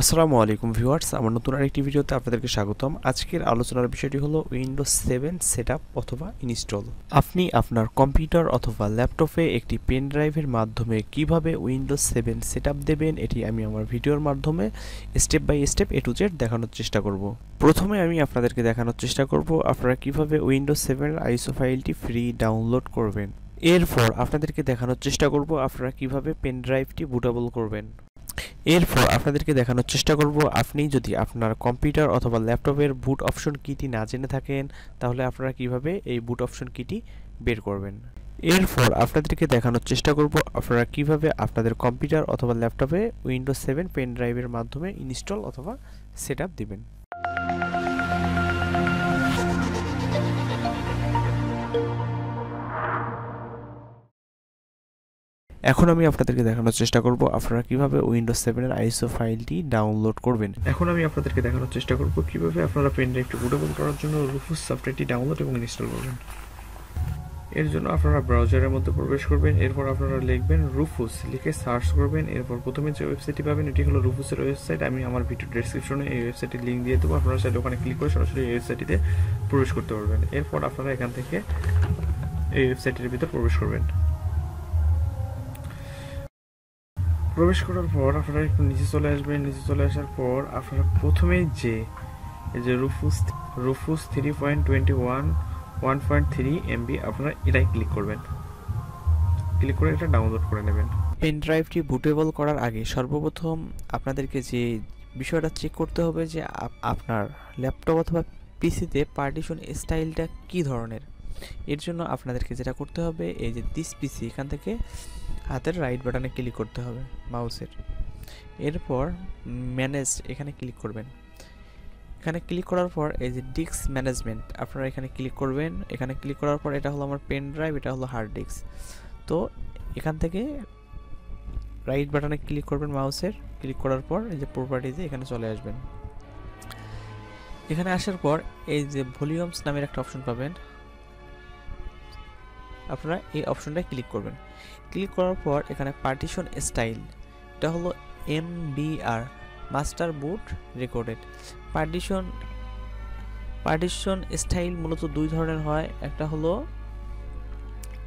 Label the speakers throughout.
Speaker 1: আসসালামু আলাইকুম ভিউয়ার্স, আমার নতুন আরেকটি ভিডিওতে আপনাদেরকে স্বাগতম। আজকের আলোচনার বিষয়টি হলো উইন্ডোজ সেভেন সেট অথবা ইনস্টল আপনি আপনার কম্পিউটার অথবা ল্যাপটপে একটি পেন ড্রাইভের মাধ্যমে কীভাবে উইন্ডোজ সেভেন সেট দেবেন, এটি আমি আমার ভিডিওর মাধ্যমে step by step A to Z দেখানোর চেষ্টা করব। প্রথমে আমি আপনাদেরকে দেখানোর চেষ্টা করব, আপনারা কীভাবে উইন্ডোজ সেভেন আইসো ফাইলটি ফ্রি ডাউনলোড করবেন। এরপর আপনাদেরকে দেখানোর চেষ্টা করব, আপনারা কীভাবে পেন ড্রাইভটি বুটেবল করবেন। এরপর আপনাদেরকে দেখানোর চেষ্টা করব, আপনি যদি আপনার কম্পিউটার অথবা ল্যাপটপের বুট অপশন কিটি না জেনে থাকেন, তাহলে আপনারা কীভাবে এই বুট অপশন কিটি বের করবেন? এরপর আপনাদেরকে দেখানোর চেষ্টা করব, আপনারা কীভাবে আপনাদের কম্পিউটার অথবা ল্যাপটপে উইন্ডোজ সেভেন পেন ড্রাইভের মাধ্যমে ইনস্টল অথবা সেট দিবেন। এখন আমি আপনাদেরকে দেখানোর চেষ্টা করব আপনারা কীভাবে উইন্ডোজ সেভেনের আইসো ফাইলটি ডাউনলোড করবেন। এখন আমি আপনাদেরকে দেখানোর চেষ্টা করব কীভাবে আপনারা পেন ড্রাইভটি বুটেবল করার জন্য রুফুস সফটওয়্যারটি ডাউনলোড এবং ইনস্টল করবেন। এর জন্য আপনারা ব্রাউজারের মধ্যে প্রবেশ করবেন, এরপর আপনারা লিখবেন রুফুস লিখে সার্চ করবেন, এরপর প্রথমে যে ওয়েবসাইটটি পাবেন এটি হলো রুফুসের ওয়েবসাইট আমি আমার ভিডিও ডেসক্রিপশনে এই ওয়েবসাইটের লিঙ্ক দিয়ে দেবো, আপনারা সেটা ওখানে ক্লিক করে সরাসরি এই ওয়েবসাইটটিতে প্রবেশ করতে পারবেন। এরপর আপনারা এখান থেকে এই ওয়েবসাইটের ভিতর প্রবেশ করবেন। প্রবেশ করার পর আপনারা একটু নিচে চলে আসবেন। নিচে চলে আসার পর আপনারা প্রথমেই যে, এই যে Rufus Rufus three point twenty one one point three MB আপনারা এটাই ক্লিক করবেন। ক্লিক করে এটা ডাউনলোড করে নেবেন। পেন ড্রাইভটি বুটেবল করার আগে সর্বপ্রথম আপনাদেরকে যে বিষয়টা চেক করতে হবে যে আপনার ল্যাপটপ অথবা পিসিতে পার্টিশন স্টাইলটা কি ধরনের? এর জন্য আপনাদেরকে যেটা করতে হবে, এই যে দিস পিসি এখান থেকে হাতের রাইট বাটনে ক্লিক করতে হবে মাউসের এরপর ম্যানেজ এখানে ক্লিক করবেন। এখানে ক্লিক করার পর এই যে ডিস্ক ম্যানেজমেন্ট আপনারা এখানে ক্লিক করবেন। এখানে ক্লিক করার পর এটা হলো আমার পেন ড্রাইভ এটা হলো হার্ড ডিস্ক তো এখান থেকে রাইট বাটনে ক্লিক করবেন মাউসের ক্লিক করার পর এই যে প্রপার্টিতে এখানে চলে আসবেন। এখানে আসার পর এই যে ভলিউমস নামের একটা অপশন পাবেন। আপনারা এই অপশনটায় ক্লিক করবেন। ক্লিক করার পর এখানে পার্টিশন স্টাইল এটা হলো M R master boot recorded partition partition style মূলত দুই ধরনের হয়, একটা হলো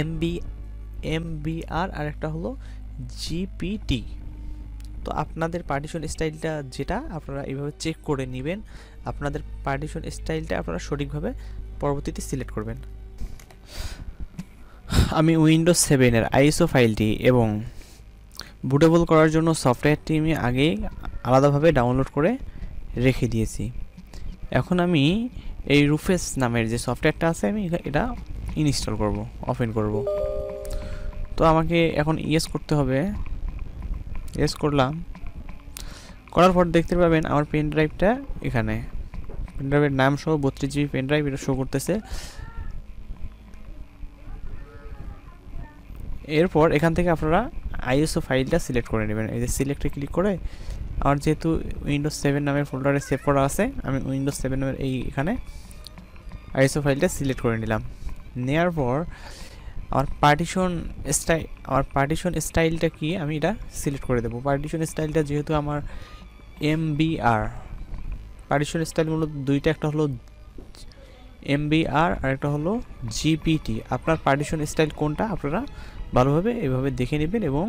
Speaker 1: এমবি এমবিআর আর একটা হলো জিপিটি তো আপনাদের পার্টিশন স্টাইলটা যেটা, আপনারা এইভাবে চেক করে নেবেন। আপনাদের পার্টিশন স্টাইলটা আপনারা সঠিকভাবে পরবর্তীতে সিলেক্ট করবেন। আমি উইন্ডোজ সেভেনের আইএসও ফাইলটি এবং বুটেবল করার জন্য সফটওয়্যারটি আমি আগেই আলাদাভাবে ডাউনলোড করে রেখে দিয়েছি। এখন আমি এই রুফেস নামের যে সফটওয়্যারটা আছে, আমি এটা ইনস্টল করব ওপেন করব। তো আমাকে এখন ইয়েস করতে হবে। ইয়েস করলাম। করার পর দেখতে পাবেন আমার পেন ড্রাইভটা এখানে। পেন ড্রাইভের নাম সহ বত্রিশ জিবি পেন ড্রাইভ এটা শো করতেছে। এরপর এখান থেকে আপনারা আইএসও ফাইলটা সিলেক্ট করে নেবেন। এই যে সিলেক্টে ক্লিক করে আমার যেহেতু উইন্ডোজ সেভেন নামের ফোল্ডারে সেভ করা আছে, আমি উইন্ডোজ সেভেন নামের এই এখানে আইএসও ফাইলটা সিলেক্ট করে নিলাম। নেওয়ার পর আমার পার্টিশন স্টাইল আমার পার্টিশন স্টাইলটা কি আমি এটা সিলেক্ট করে দেবো। পার্টিশন স্টাইলটা যেহেতু আমার এম আর পার্টিশন স্টাইল মূলত দুইটা, একটা হলো এমবিআর আর একটা হলো জিপিটি আপনার পার্টিশন স্টাইল কোনটা আপনারা ভালোভাবে এভাবে দেখে নেবেন এবং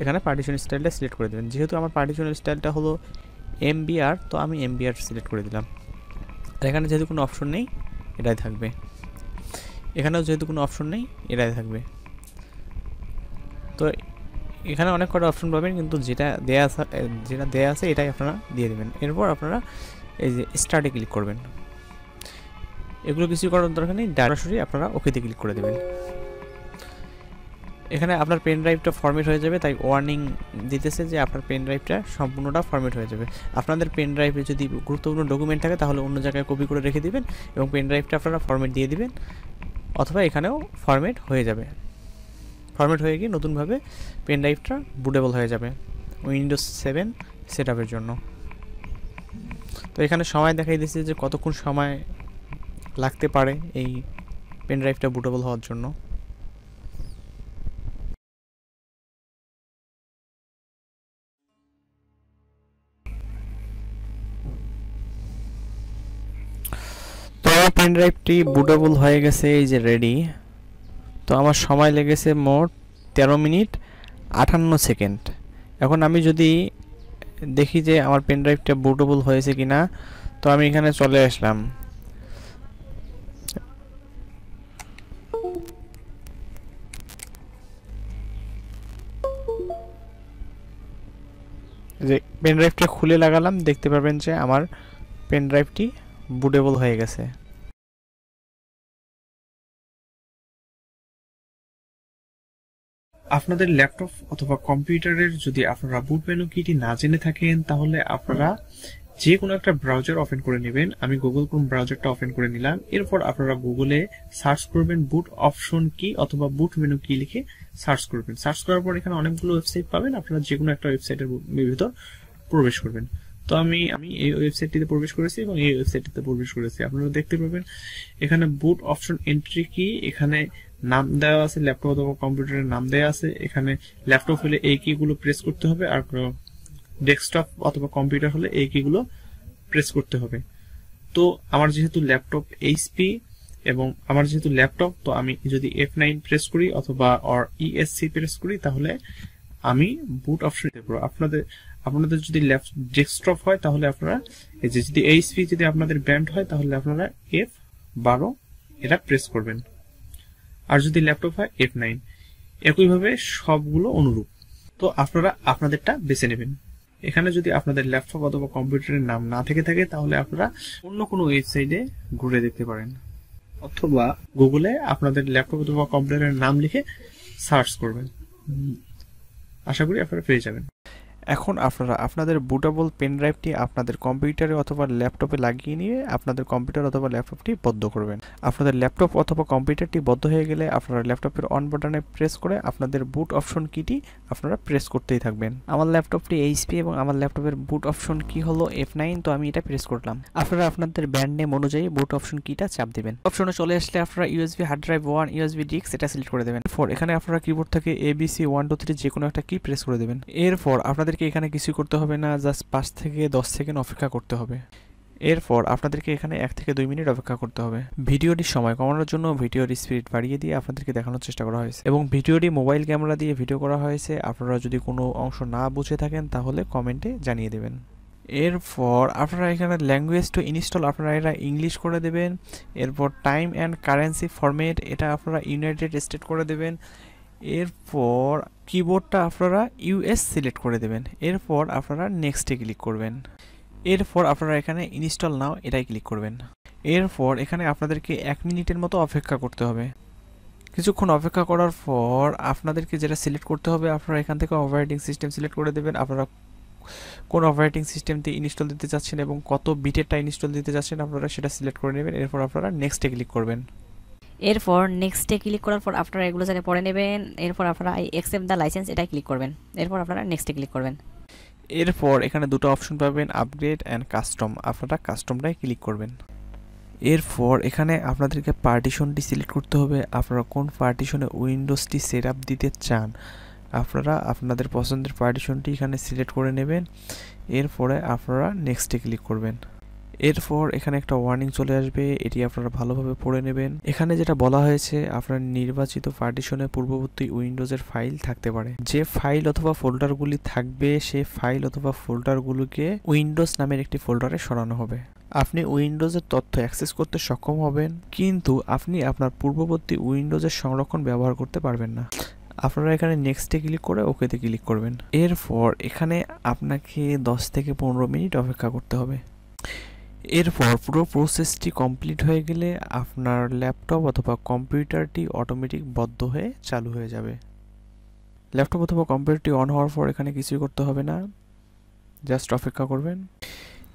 Speaker 1: এখানে পার্টিশন স্টাইলটা সিলেক্ট করে দেবেন। যেহেতু আমার পার্টিশন স্টাইলটা হলো এমবিআর তো আমি এমবিআর সিলেক্ট করে দিলাম। এখানে যেহেতু কোনো অপশন নেই, এটাই থাকবে। এখানেও যেহেতু কোনো অপশন নেই, এটাই থাকবে। তো এখানে অনেক কটা অপশন পাবেন, কিন্তু যেটা দেয়া যেটা দেয়া আছে, এটাই আপনারা দিয়ে দেবেন। এরপর আপনারা এই যে স্টার্টে ক্লিক করবেন। এগুলো কিছু করার দরকার নেই, সরাসরি আপনারা ওকেতে ক্লিক করে দেবেন। এখানে আপনার পেন ড্রাইভটা ফরমেট হয়ে যাবে, তাই ওয়ার্নিং দিতেছে যে আপনার পেন ড্রাইভটা সম্পূর্ণটা ফরমেট হয়ে যাবে। আপনাদের পেন ড্রাইভে যদি গুরুত্বপূর্ণ ডকুমেন্ট থাকে, তাহলে অন্য জায়গায় কপি করে রেখে দিবেন এবং পেন ড্রাইভটা আপনারা ফরমেট দিয়ে দিবেন, অথবা এখানেও ফরমেট হয়ে যাবে। ফরমেট হয়ে গিয়ে নতুনভাবে পেন ড্রাইভটা বুটেবল হয়ে যাবে উইন্ডোজ সেভেন সেট জন্য। তো এখানে সময় দেখাই দিচ্ছে যে কতক্ষণ সময় লাগতে পারে এই পেন ড্রাইভটা বুটেবল হওয়ার জন্য। তো পেন ড্রাইভটি বুটেবল হয়ে গেছে এই যে রেডি তো আমার সময় লেগেছে মোট তেরো মিনিট আটান্ন সেকেন্ড। এখন আমি যদি দেখি যে আমার পেন ড্রাইভটা বুটেবল হয়েছে কিনা, তো আমি এখানে চলে আসলাম। যে পেন ড্রাইভটা খুলে লাগালাম, দেখতে পাবেন যে আমার পেন ড্রাইভটি বুটেবল হয়ে গেছে।
Speaker 2: আপনাদের ল্যাপটপ অথবা কম্পিউটারের যদি আপনারা বুট মেনু কিটি না জেনে থাকেন, তাহলে আপনারা যে কোনো একটা ব্রাউজার ওপেন করে নেবেন। আমি গুগল ক্রোম ব্রাউজারটা ওপেন করে নিলাম। এরপর আপনারা গুগলে সার্চ করবেন বুট অপশন কি অথবা বুট মেনু কি লিখে সার্চ করবেন। সার্চ করার পর এখানে অনেকগুলো ওয়েবসাইট পাবেন। আপনারা যে কোনো একটা ওয়েবসাইটের ভিতর প্রবেশ করবেন। তো আমি আমি এই ওয়েবসাইটটিতে প্রবেশ করেছি এবং এই ওয়েবসাইটটিতে প্রবেশ করেছি। আপনারা দেখতে পাবেন এখানে বুট অপশন এন্ট্রি কি এখানে নাম দেওয়া আছে ল্যাপটপ অথবা কম্পিউটারের নাম দেওয়া আছে। এখানে ল্যাপটপ হলে এই কিগুলো প্রেস করতে হবে আর ডেস্কটপ অথবা কম্পিউটার হলে এই কিগুলো প্রেস করতে হবে। তো আমার যেহেতু ল্যাপটপ এইচপি এবং আমার যেহেতু ল্যাপটপ তো আমি যদি এফ নাইন প্রেস করি অথবা অর ইএসসি প্রেস করি, তাহলে আমি বুট অপশন দেবো। আপনাদের আপনাদের যদি ডেস্কটপ হয়, তাহলে আপনারা এই যে যদি এইচপি যদি আপনাদের ব্যান্ড হয়, তাহলে আপনারা এফ বারো এটা প্রেস করবেন। আর যদি ল্যাপটপ হয় এফ নাইন একইভাবে সবগুলো অনুরূপ। তো আপনারা, আপনাদেরটা বেছে নেবেন। এখানে যদি আপনাদের ল্যাপটপ অথবা কম্পিউটারের নাম না থেকে থাকে, তাহলে আপনারা অন্য কোনো ওয়েবসাইটে ঘুরে দেখতে পারেন। অথবা গুগলে আপনাদের ল্যাপটপ অথবা কম্পিউটারের নাম লিখে সার্চ করবেন। আশা করি আপনারা পেয়ে যাবেন।
Speaker 1: এখন আপনারা আপনাদের বুটেবল পেন ড্রাইভটি আপনাদের কম্পিউটারে অথবা ল্যাপটপে লাগিয়ে নিয়ে আপনাদের কম্পিউটার অথবা ল্যাপটপটি বদ্ধ করবেন। আপনাদের ল্যাপটপ অথবা কম্পিউটারটি বদ্ধ হয়ে গেলে আপনারা ল্যাপটপের অন বাটনে প্রেস করে আপনাদের বুট অপশন কিটি আপনারা প্রেস করতেই থাকবেন। আমার ল্যাপটপটি এইচপি এবং আমার ল্যাপটপের বুট অপশন কি হলো এফ নাইন তো আমি এটা প্রেস করলাম। আপনারা আপনাদের ব্যান্ড নেম অনুযায়ী বুট অপশন কিটা চাপ দেবেন। অপশনে চলে আসলে আপনারা USB hard drive one USB disk এটা সিলেক্ট করে দেবেন। ফোর এখানে আপনারা কিবোর্ড থেকে এবিসি ওয়ান টু থ্রি যে কোনো একটা কি প্রেস করে দেবেন। এরপর আপনাদের আপনাদেরকে এখানে কিছু করতে হবে না জাস্ট পাঁচ থেকে দশ সেকেন্ড অপেক্ষা করতে হবে। এরপর আপনাদেরকে এখানে এক থেকে দুই মিনিট অপেক্ষা করতে হবে। ভিডিওটির সময় কমানোর জন্য ভিডিওর স্পিড বাড়িয়ে দিয়ে আপনাদেরকে দেখানোর চেষ্টা করা হয়েছে। এবং ভিডিওটি মোবাইল ক্যামেরা দিয়ে ভিডিও করা হয়েছে। আপনারা যদি কোনো অংশ না বুঝে থাকেন, তাহলে কমেন্টে জানিয়ে দেবেন। এরপর আপনারা এখানে ল্যাঙ্গুয়েজ টু ইনস্টল আপনারা এটা ইংলিশ করে দেবেন। এরপর টাইম অ্যান্ড কারেন্সি ফরম্যাট এটা আপনারা ইউনাইটেড স্টেট করে দেবেন। এরপর কিবোর্ডটা আপনারা ইউএস সিলেক্ট করে দেবেন। এরপর আপনারা নেক্সটে ক্লিক করবেন। এরপর আপনারা এখানে ইনস্টল নাও এটাই ক্লিক করবেন। এরপর এখানে আপনাদেরকে এক মিনিটের মতো অপেক্ষা করতে হবে। কিছুক্ষণ অপেক্ষা করার পর আপনাদেরকে যেটা সিলেক্ট করতে হবে, আপনারা এখান থেকে অপারেটিং সিস্টেম সিলেক্ট করে দেবেন। আপনারা কোন অপারেটিং সিস্টেমটি ইনস্টল দিতে চাচ্ছেন এবং কত বিটেরটা ইনস্টল দিতে চাচ্ছেন আপনারা সেটা সিলেক্ট করে নেবেন। এরপর আপনারা নেক্সটে ক্লিক করবেন।
Speaker 3: এরপর নেক্সটে ক্লিক করার পর আপনারা এগুলো যাতে পড়ে নেবেন। এরপর আপনারা এই অ্যাকসেপ্ট দ্য লাইসেন্স এটা ক্লিক করবেন। এরপর আপনারা নেক্সটে ক্লিক করবেন।
Speaker 1: এরপর এখানে দুটো অপশন পাবেন আপগ্রেড অ্যান্ড কাস্টম আপনারা কাস্টমটাই ক্লিক করবেন। এরপর এখানে আপনাদেরকে পার্টিশনটি সিলেক্ট করতে হবে। আপনারা কোন পার্টিশনে উইন্ডোজটি সেট দিতে চান, আপনারা আপনাদের পছন্দের পার্টিশনটি এখানে সিলেক্ট করে নেবেন। এরপরে আপনারা নেক্সটে ক্লিক করবেন। এরপর এখানে একটা ওয়ার্নিং চলে আসবে, এটি আপনারা ভালোভাবে পড়ে নেবেন। এখানে যেটা বলা হয়েছে, আপনার নির্বাচিত পার্টিশনে পূর্ববর্তী উইন্ডোজের ফাইল থাকতে পারে। যে ফাইল অথবা ফোল্ডারগুলি থাকবে, সে ফাইল অথবা ফোল্ডারগুলোকে উইন্ডোজ নামের একটি ফোল্ডারে সরানো হবে। আপনি উইন্ডোজের তথ্য অ্যাক্সেস করতে সক্ষম হবেন, কিন্তু আপনি আপনার পূর্ববর্তী উইন্ডোজের সংরক্ষণ ব্যবহার করতে পারবেন না। আপনারা এখানে নেক্সটে ক্লিক করে ওকেতে ক্লিক করবেন। এরপর এখানে আপনাকে দশ থেকে পনেরো মিনিট অপেক্ষা করতে হবে। এরপর পুরো প্রসেসটি কমপ্লিট হয়ে গেলে আপনার ল্যাপটপ অথবা কম্পিউটারটি অটোমেটিক বদ্ধ হয়ে চালু হয়ে যাবে। ল্যাপটপ অথবা কম্পিউটারটি অন হওয়ার পর এখানে কিছুই করতে হবে না। জাস্ট অপেক্ষা করবেন।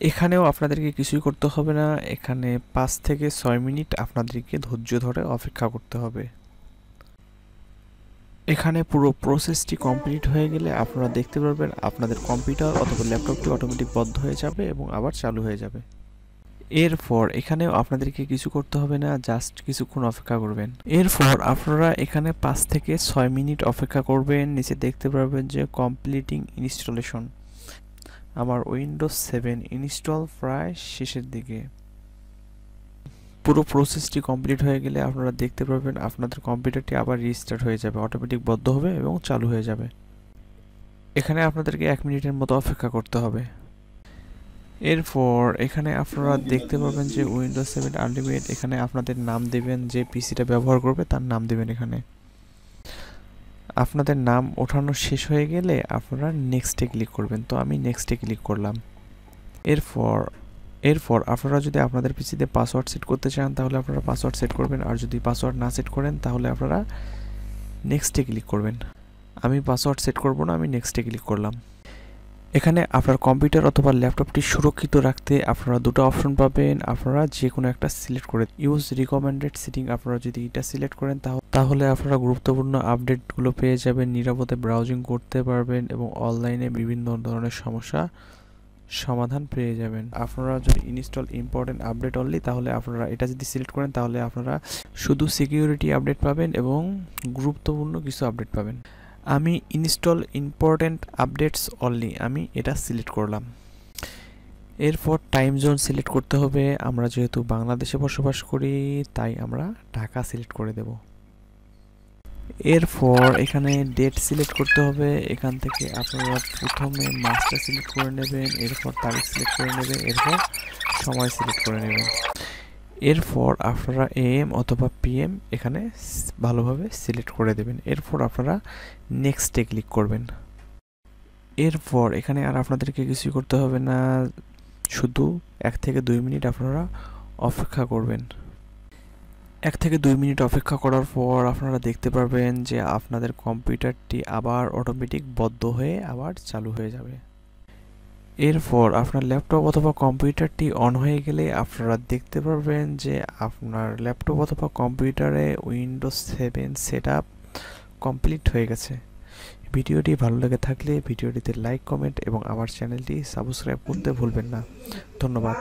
Speaker 1: এখানেও আপনাদেরকে কিছুই করতে হবে না। এখানে পাঁচ থেকে ছয় মিনিট আপনাদেরকে ধৈর্য ধরে অপেক্ষা করতে হবে। এখানে পুরো প্রসেসটি কমপ্লিট হয়ে গেলে আপনারা দেখতে পারবেন আপনাদের কম্পিউটার অথবা ল্যাপটপটি অটোমেটিক বন্ধ হয়ে যাবে এবং আবার চালু হয়ে যাবে। এরপর এখানেও আপনাদেরকে কিছু করতে হবে না জাস্ট কিছুক্ষণ অপেক্ষা করবেন। এরপর আপনারা এখানে পাঁচ থেকে ছয় মিনিট অপেক্ষা করবেন, নিচে দেখতে পারবেন যে কমপ্লিটিং ইনস্টলেশন আমার উইন্ডোজ সেভেন ইনস্টল প্রায় শেষের দিকে। পুরো প্রসেসটি কমপ্লিট হয়ে গেলে আপনারা দেখতে পাবেন আপনাদের কম্পিউটারটি আবার রিস্টার্ট হয়ে যাবে অটোমেটিক বদ্ধ হবে এবং চালু হয়ে যাবে। এখানে আপনাদেরকে এক মিনিটের মতো অপেক্ষা করতে হবে। এরপর এখানে আপনারা দেখতে পাবেন যে উইন্ডোজ সেভেন আনলিমিটেড এখানে আপনাদের নাম দেবেন, যে পিসিটা ব্যবহার করবে তার নাম দেবেন এখানে। আপনাদের নাম ওঠানো শেষ হয়ে গেলে আপনারা নেক্সটে ক্লিক করবেন। তো আমি নেক্সটে ক্লিক করলাম। এরপর এরপর আপনারা যদি আপনাদের পিসিতে পাসওয়ার্ড সেট করতে চান, তাহলে আপনারা পাসওয়ার্ড সেট করবেন। আর যদি পাসওয়ার্ড না সেট করেন, তাহলে আপনারা নেক্সটে ক্লিক করবেন। আমি পাসওয়ার্ড সেট করব না, আমি নেক্সটে ক্লিক করলাম। এখানে আপনার কম্পিউটার অথবা ল্যাপটপটি সুরক্ষিত রাখতে আপনারা দুটো অপশন পাবেন। আপনারা যে কোনো একটা সিলেক্ট করে ইউজ রিকমেন্ডেড সেটিং আপনারা যদি এটা সিলেক্ট করেন তাহলে আপনারা গুরুত্বপূর্ণ আপডেটগুলো পেয়ে যাবেন। নিরাপদে ব্রাউজিং করতে পারবেন এবং অনলাইনে বিভিন্ন ধরনের সমস্যা সমাধান পেয়ে যাবেন। আপনারা যদি ইনস্টল ইম্পর্টেন্ট আপডেট অনলি তাহলে আপনারা এটা যদি সিলেক্ট করেন, তাহলে আপনারা শুধু সিকিউরিটি আপডেট পাবেন এবং গুরুত্বপূর্ণ কিছু আপডেট পাবেন। আমি ইনস্টল ইম্পর্টেন্ট আপডেটস অনলি আমি এটা সিলেক্ট করলাম। এরপর টাইম জোন সিলেক্ট করতে হবে, আমরা যেহেতু বাংলাদেশে বসবাস করি, তাই আমরা ঢাকা সিলেক্ট করে দেব। এরপর এখানে ডেট সিলেক্ট করতে হবে, এখান থেকে আপনারা প্রথমে মাসটা সিলেক্ট করে নেবেন, এরপর তারিখ সিলেক্ট করে নেবেন, এরপর সময় সিলেক্ট করে নেবেন। এরপর আপনারা এএম অথবা পিএম এখানে ভালোভাবে সিলেক্ট করে দেবেন। এরপর আপনারা নেক্সটে ক্লিক করবেন। এরপর এখানে আর আপনাদেরকে কিছুই করতে হবে না, শুধু এক থেকে দুই মিনিট আপনারা অপেক্ষা করবেন। এক থেকে দুই মিনিট অপেক্ষা করার পর আপনারা দেখতে পারবেন যে আপনাদের কম্পিউটারটি আবার অটোমেটিক বদ্ধ হয়ে আবার চালু হয়ে যাবে। এরপর আপনার ল্যাপটপ অথবা কম্পিউটারটি অন হয়ে গেলে আপনারা দেখতে পারবেন যে আপনার ল্যাপটপ অথবা কম্পিউটারে উইন্ডোজ সেভেন সেট কমপ্লিট হয়ে গেছে। ভিডিওটি ভালো লেগে থাকলে ভিডিওটিতে লাইক কমেন্ট এবং আমার চ্যানেলটি সাবস্ক্রাইব করতে ভুলবেন না। ধন্যবাদ।